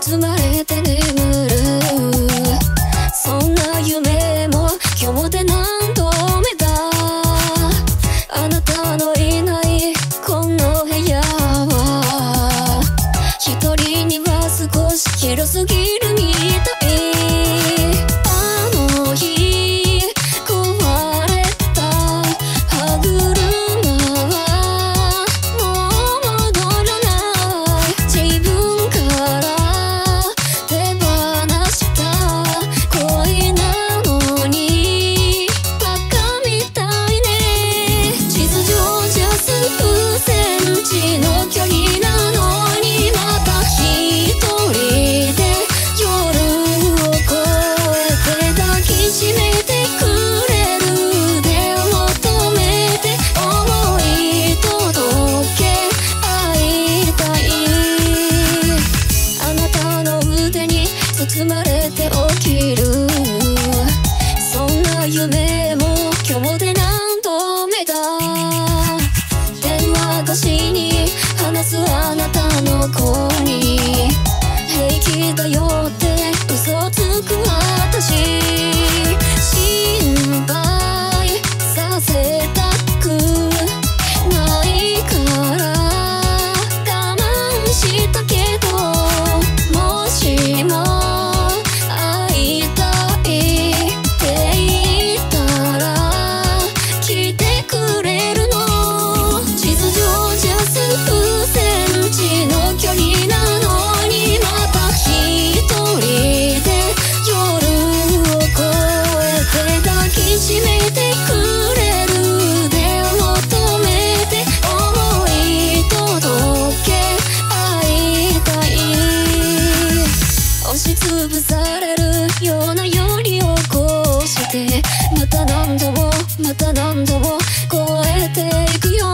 包まれて眠るそんな夢も今日もて何度目だあなたのいないこの部屋は一人には少し広すぎる潰されるようなよりをこうしてまた何度もまた何度も超えていくよ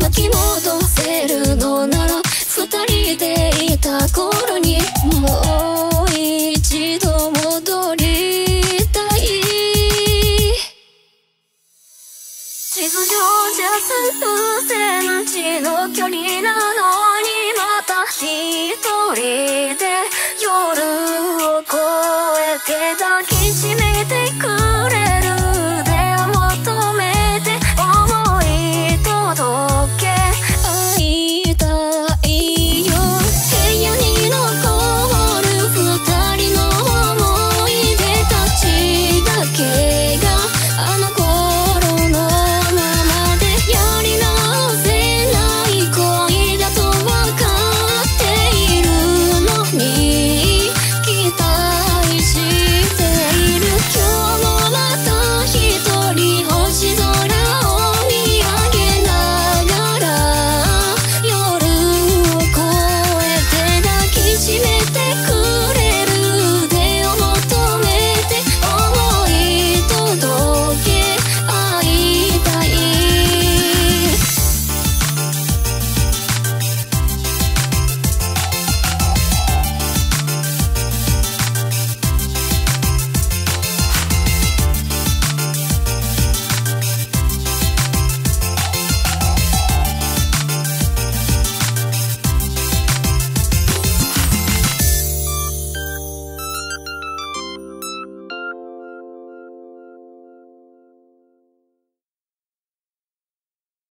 巻き戻せるのなら二人でいた頃にもう一度戻りたい地図上じゃ数センチの距離なのにまた一人きしめていく